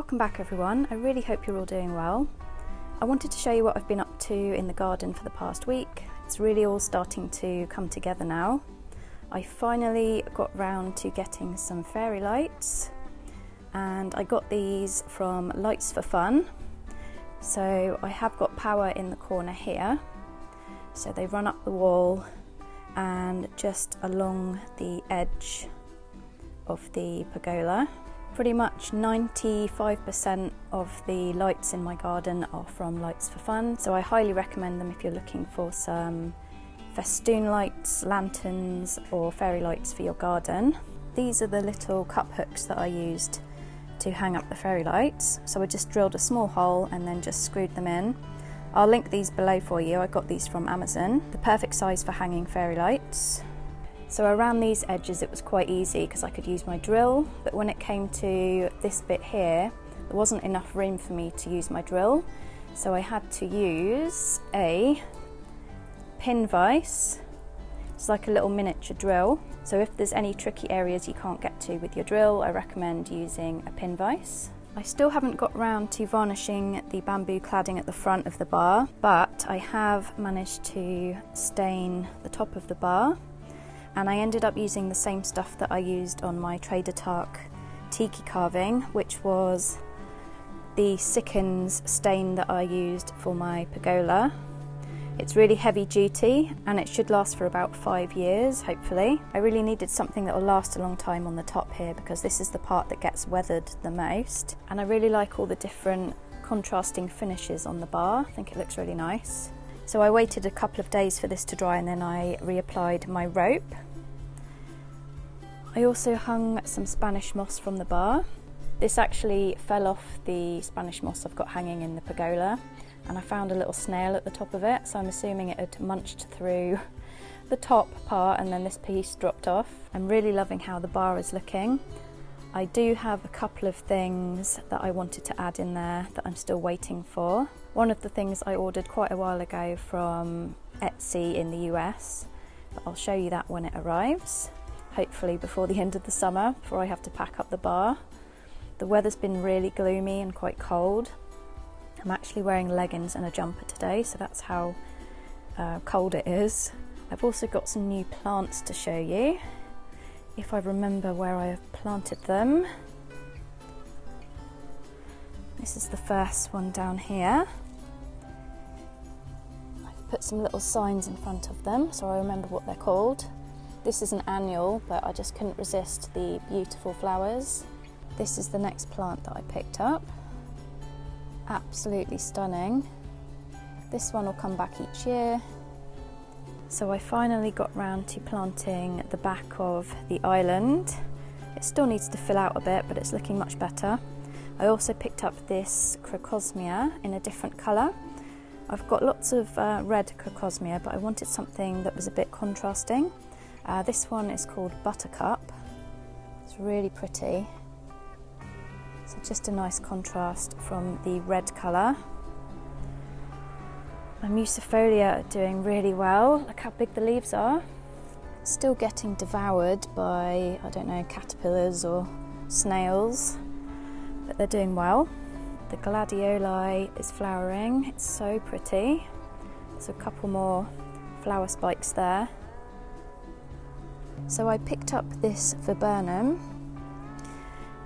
Welcome back everyone, I really hope you're all doing well. I wanted to show you what I've been up to in the garden for the past week. It's really all starting to come together now. I finally got round to getting some fairy lights and I got these from Lights for Fun. So I have got power in the corner here. So they run up the wall and just along the edge of the pergola. Pretty much 95% of the lights in my garden are from Lights for Fun, so I highly recommend them if you're looking for some festoon lights, lanterns or fairy lights for your garden. These are the little cup hooks that I used to hang up the fairy lights. So I just drilled a small hole and then just screwed them in. I'll link these below for you. I got these from Amazon. The perfect size for hanging fairy lights. So around these edges it was quite easy because I could use my drill, but when it came to this bit here, there wasn't enough room for me to use my drill. So I had to use a pin vise. It's like a little miniature drill. So if there's any tricky areas you can't get to with your drill, I recommend using a pin vise. I still haven't got round to varnishing the bamboo cladding at the front of the bar, but I have managed to stain the top of the bar and I ended up using the same stuff that I used on my Trader Tark tiki carving, which was the Sikkens stain that I used for my pergola. It's really heavy duty and it should last for about five years, hopefully. I really needed something that will last a long time on the top here because this is the part that gets weathered the most. And I really like all the different contrasting finishes on the bar. I think it looks really nice. So I waited a couple of days for this to dry and then I reapplied my rope. I also hung some Spanish moss from the bar. This actually fell off the Spanish moss I've got hanging in the pergola and I found a little snail at the top of it so I'm assuming it had munched through the top part and then this piece dropped off. I'm really loving how the bar is looking. I do have a couple of things that I wanted to add in there that I'm still waiting for. One of the things I ordered quite a while ago from Etsy in the US, but I'll show you that when it arrives, hopefully before the end of the summer, before I have to pack up the bar. The weather's been really gloomy and quite cold. I'm actually wearing leggings and a jumper today, so that's how uh, cold it is. I've also got some new plants to show you if I remember where I have planted them. This is the first one down here. I've put some little signs in front of them so I remember what they're called. This is an annual, but I just couldn't resist the beautiful flowers. This is the next plant that I picked up. Absolutely stunning. This one will come back each year so I finally got round to planting the back of the island. It still needs to fill out a bit, but it's looking much better. I also picked up this Crocosmia in a different colour. I've got lots of uh, red Crocosmia, but I wanted something that was a bit contrasting. Uh, this one is called Buttercup. It's really pretty. So just a nice contrast from the red colour. My Musifolia are doing really well. Look how big the leaves are. Still getting devoured by, I don't know, caterpillars or snails, but they're doing well. The gladioli is flowering, it's so pretty. There's a couple more flower spikes there. So I picked up this viburnum.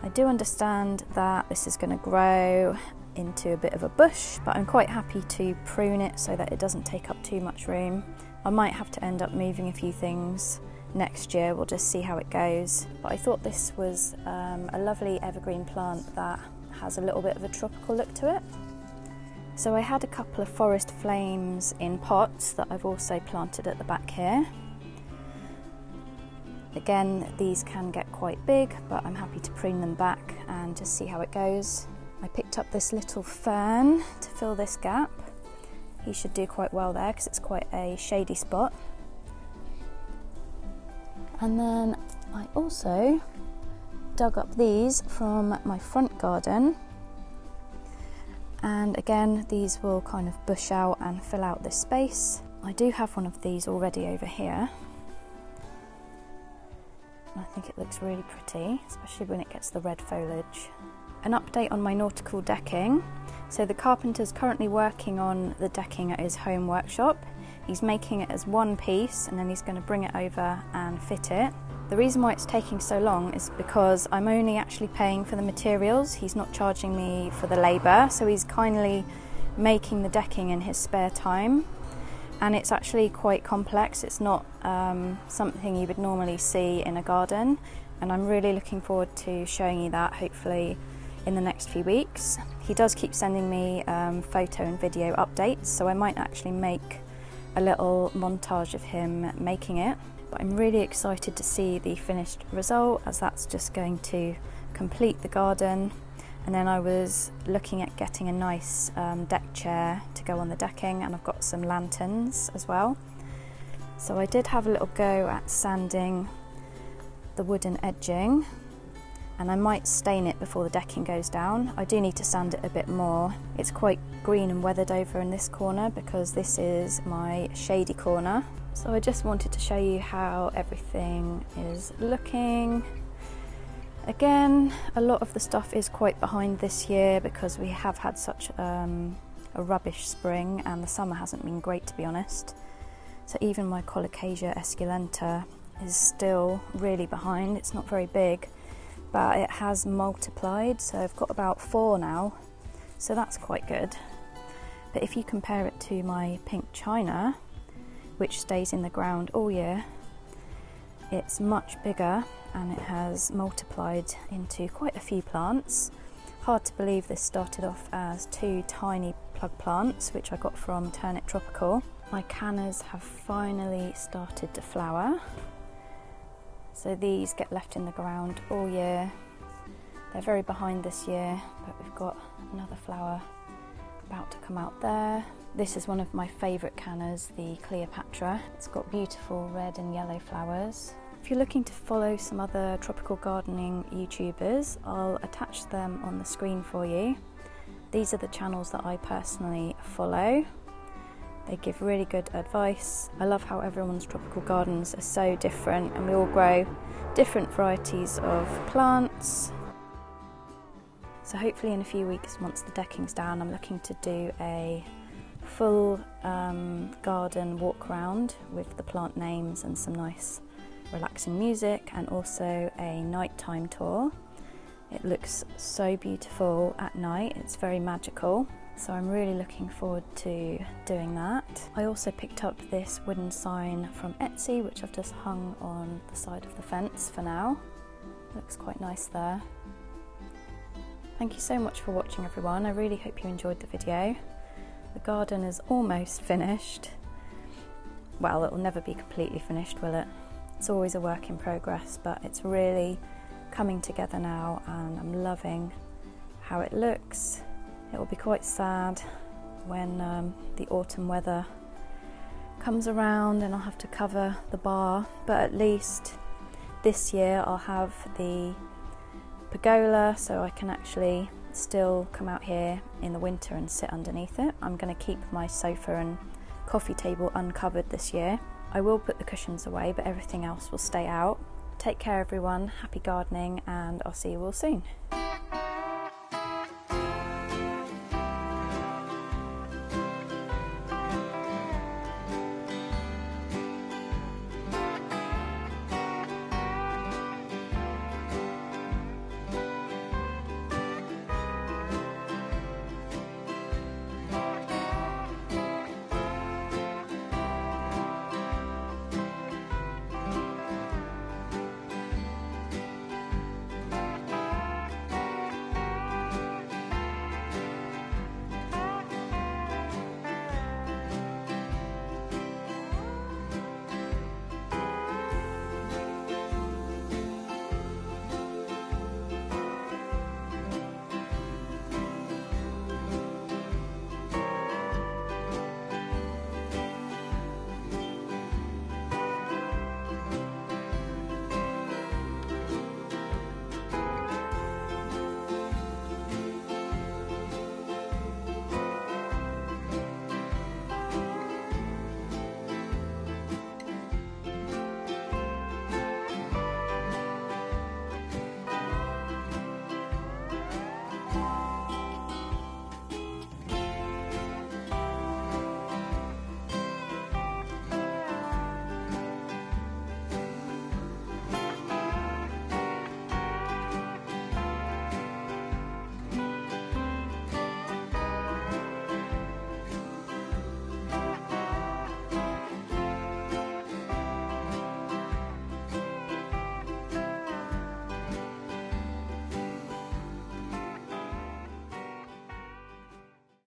I do understand that this is going to grow into a bit of a bush, but I'm quite happy to prune it so that it doesn't take up too much room. I might have to end up moving a few things next year, we'll just see how it goes. But I thought this was um, a lovely evergreen plant that has a little bit of a tropical look to it. So I had a couple of forest flames in pots that I've also planted at the back here. Again, these can get quite big, but I'm happy to prune them back and just see how it goes. I picked up this little fern to fill this gap. He should do quite well there because it's quite a shady spot. And then I also dug up these from my front garden. And again, these will kind of bush out and fill out this space. I do have one of these already over here. I think it looks really pretty, especially when it gets the red foliage. An update on my nautical decking. So the carpenter's currently working on the decking at his home workshop. He's making it as one piece and then he's going to bring it over and fit it. The reason why it's taking so long is because I'm only actually paying for the materials. He's not charging me for the labour, so he's kindly making the decking in his spare time. And it's actually quite complex. It's not um, something you would normally see in a garden. And I'm really looking forward to showing you that hopefully in the next few weeks. He does keep sending me um, photo and video updates, so I might actually make a little montage of him making it. But I'm really excited to see the finished result as that's just going to complete the garden. And then I was looking at getting a nice um, deck chair to go on the decking, and I've got some lanterns as well. So I did have a little go at sanding the wooden edging and I might stain it before the decking goes down. I do need to sand it a bit more. It's quite green and weathered over in this corner because this is my shady corner. So I just wanted to show you how everything is looking. Again, a lot of the stuff is quite behind this year because we have had such um, a rubbish spring and the summer hasn't been great to be honest. So even my Colocasia esculenta is still really behind. It's not very big but it has multiplied so I've got about four now so that's quite good. But if you compare it to my pink china which stays in the ground all year it's much bigger and it has multiplied into quite a few plants. Hard to believe this started off as two tiny plug plants which I got from Turnip Tropical. My cannas have finally started to flower so these get left in the ground all year. They're very behind this year, but we've got another flower about to come out there. This is one of my favourite cannas, the Cleopatra. It's got beautiful red and yellow flowers. If you're looking to follow some other tropical gardening YouTubers, I'll attach them on the screen for you. These are the channels that I personally follow. They give really good advice. I love how everyone's tropical gardens are so different and we all grow different varieties of plants. So hopefully in a few weeks once the decking's down I'm looking to do a full um, garden walk around with the plant names and some nice relaxing music and also a nighttime tour. It looks so beautiful at night, it's very magical. So I'm really looking forward to doing that. I also picked up this wooden sign from Etsy, which I've just hung on the side of the fence for now. Looks quite nice there. Thank you so much for watching everyone. I really hope you enjoyed the video. The garden is almost finished. Well, it will never be completely finished, will it? It's always a work in progress, but it's really coming together now and I'm loving how it looks it will be quite sad when um, the autumn weather comes around and I'll have to cover the bar, but at least this year I'll have the pergola so I can actually still come out here in the winter and sit underneath it. I'm going to keep my sofa and coffee table uncovered this year. I will put the cushions away, but everything else will stay out. Take care, everyone. Happy gardening, and I'll see you all soon.